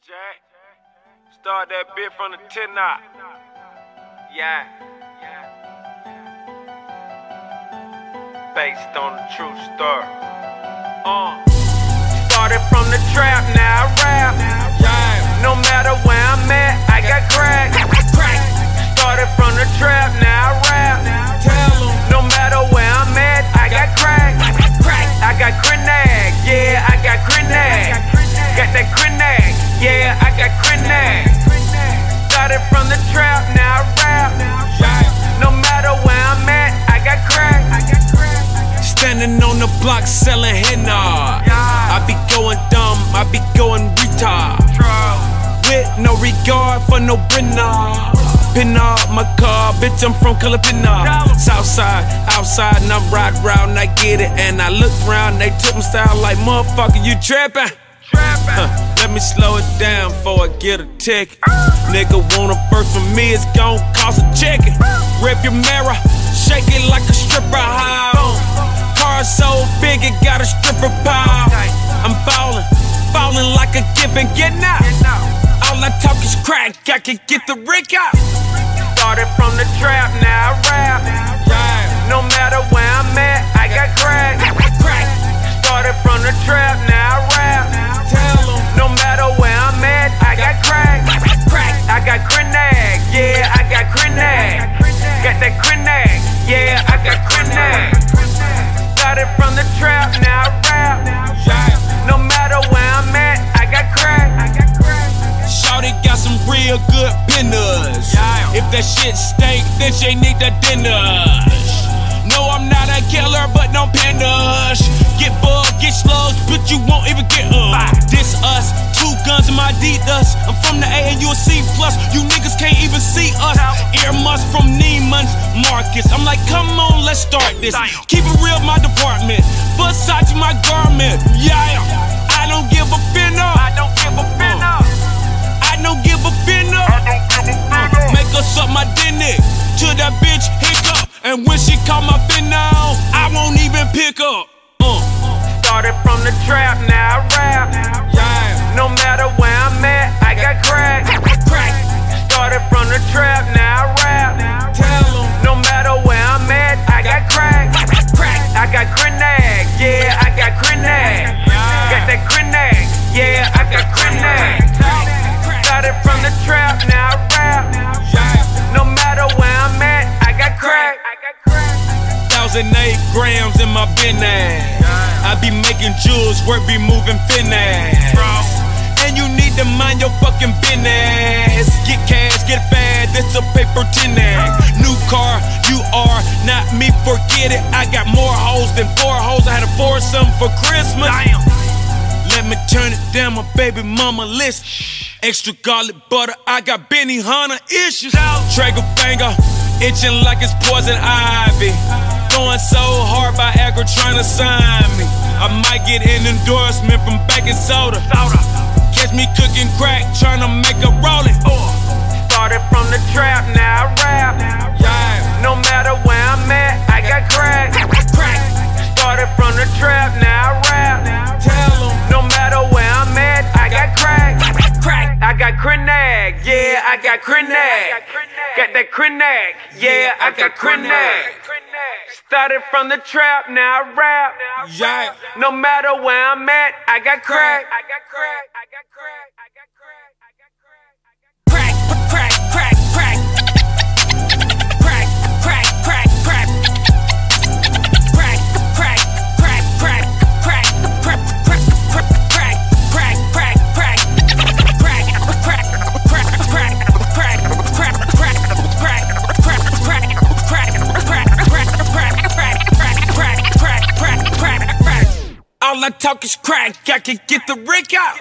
Jack. Start that bit from the 10 knot. Yeah. Based on the true story. Uh. Started from the trap, now I rap. No matter where I'm on the block selling henna. I be going dumb, I be going retard. With no regard for no brenna. Pin up my car, bitch, I'm from Calabina. Southside, outside, and I'm riding round, I get it. And I look round, they took my style like, motherfucker, you trapping? Huh, let me slow it down before I get a ticket. Nigga want a first from me, it's gon' cost a chicken. Rip your mirror, shake it like a stripper and getting out. All I talk is crack, I can get the rig out. Started from the trap, now I rap. No matter where I'm at, I got crack. Real good pinners. If that shit stink, then she need the dinners. No, I'm not a killer, but no panish. Get bugged, get slugs, but you won't even get up. This us, two guns in my Adidas. I'm from the A and you a C plus. You niggas can't even see us. Earmuffs from Neiman's Marcus. I'm like, come on, let's start this. Keep it real, my department. Versace, my garment. Yeah, I don't give a finna. I don't give a finna. Uh. I don't a finna. Make her suck my dick till that bitch hiccup. And when she call my finna, I won't even pick up. Uh. Started from the trap, now I rap. No matter where I'm at, I got crack. Started from the trap, now the trap, now I rap. No matter where I'm at, I got crack. Thousand eight grams in my business. I be making jewels, work be moving finesse. And you need to mind your fucking business. Get cash, get fast, it's a paper tennis. New car, you are not me, forget it. I got more hoes than four hoes. I had a foursome for Christmas. Damn. Let me turn it down, my baby mama list. Extra garlic butter, I got Benihana issues. Trigger finger, itching like it's poison ivy. Going so hard by Agro trying to sign me. I might get an endorsement from baking soda. Catch me cooking crack, trying to make a rolling. Started from the trap, now I rap. No matter where I'm at, I got crack. Started from the trap, now I rap. Got crenag. Got that crenag, yeah, I got crenag. Started from the trap, now I rap. Yeah. No matter where I'm at, I got crack. I got crack. I got crack. I got crack. I got crack. All I talk is crack. I can get the Rick out.